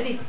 Eddie.